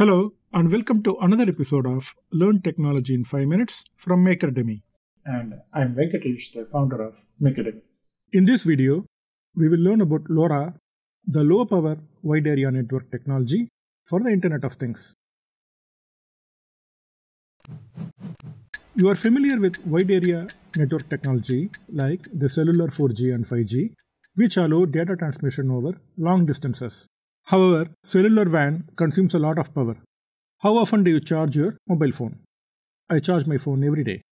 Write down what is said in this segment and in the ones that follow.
Hello, and welcome to another episode of Learn Technology in 5 Minutes from MakerDemy. And I'm Venkatesh, the founder of MakerDemy. In this video, we will learn about LoRa, the low power wide area network technology for the Internet of Things. You are familiar with wide area network technology like the cellular 4G and 5G, which allow data transmission over long distances. However, cellular WAN consumes a lot of power. How often do you charge your mobile phone? I charge my phone every day.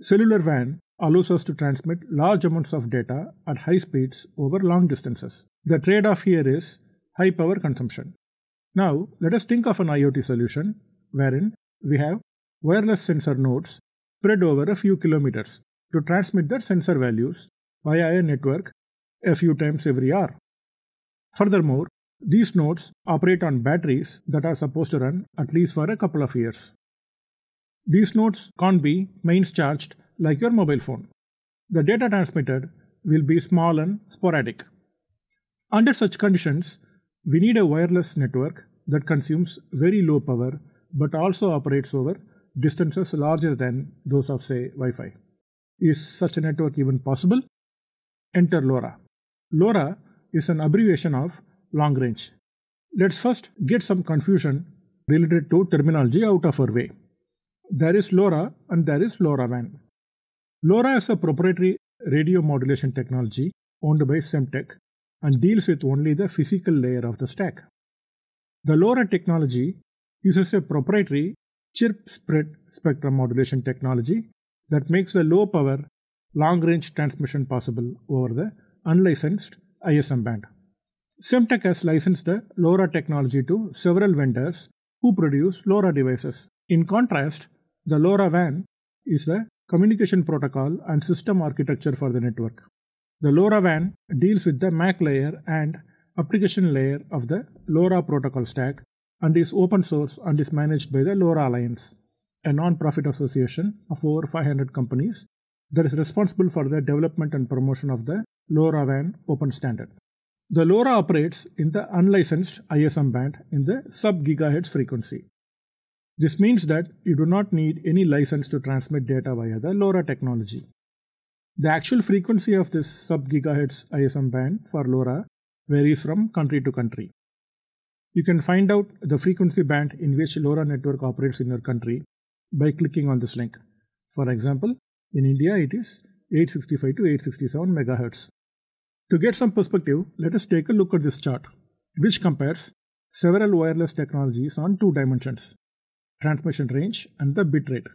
Cellular WAN allows us to transmit large amounts of data at high speeds over long distances. The trade off here is high power consumption. Now, let us think of an IoT solution wherein we have wireless sensor nodes spread over a few kilometers to transmit their sensor values via a network a few times every hour. Furthermore, these nodes operate on batteries that are supposed to run at least for a couple of years. These nodes can't be mains charged like your mobile phone. The data transmitted will be small and sporadic. Under such conditions, we need a wireless network that consumes very low power but also operates over distances larger than those of, say, Wi Fi. Is such a network even possible? Enter LoRa. LoRa is an abbreviation of long range. Let's first get some confusion related to terminology out of our way. There is LoRa and there is LoRaWAN. LoRa is a proprietary radio modulation technology owned by Semtech and deals with only the physical layer of the stack. The LoRa technology uses a proprietary chirp spread spectrum modulation technology that makes the low power long range transmission possible over the unlicensed ISM band. Semtech has licensed the LoRa technology to several vendors who produce LoRa devices. In contrast, the LoRaWAN is the communication protocol and system architecture for the network. The LoRaWAN deals with the MAC layer and application layer of the LoRa protocol stack and is open source and is managed by the LoRa Alliance, a non-profit association of over 500 companies that is responsible for the development and promotion of the LoRaWAN open standard. The LoRa operates in the unlicensed ISM band in the sub gigahertz frequency. This means that you do not need any license to transmit data via the LoRa technology. The actual frequency of this sub gigahertz ISM band for LoRa varies from country to country. You can find out the frequency band in which LoRa network operates in your country by clicking on this link. For example, in India it is 865 to 867 MHz. To get some perspective, let us take a look at this chart, which compares several wireless technologies on two dimensions transmission range and the bit rate.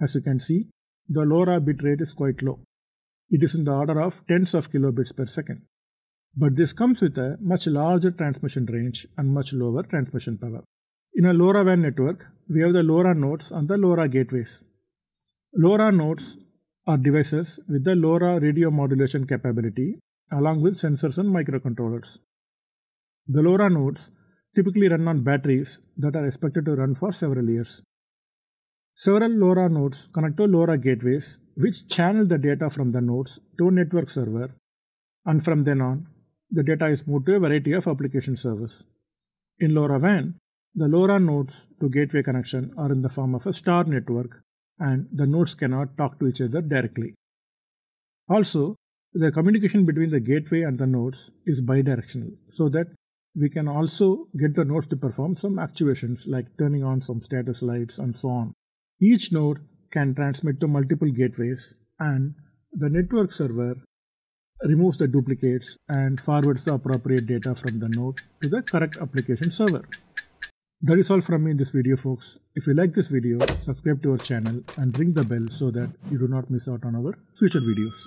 As you can see, the LoRa bit rate is quite low. It is in the order of tens of kilobits per second. But this comes with a much larger transmission range and much lower transmission power. In a LoRaWAN network, we have the LoRa nodes and the LoRa gateways. LoRa nodes are devices with the LoRa radio modulation capability along with sensors and microcontrollers. The LoRa nodes typically run on batteries that are expected to run for several years. Several LoRa nodes connect to LoRa gateways, which channel the data from the nodes to a network server, and from then on, the data is moved to a variety of application servers. In LoRaWAN, the LoRa nodes to gateway connection are in the form of a star network, and the nodes cannot talk to each other directly. Also, the communication between the gateway and the nodes is bidirectional so that we can also get the nodes to perform some actuations like turning on some status lights and so on. Each node can transmit to multiple gateways and the network server removes the duplicates and forwards the appropriate data from the node to the correct application server. That is all from me in this video folks. If you like this video, subscribe to our channel and ring the bell so that you do not miss out on our future videos.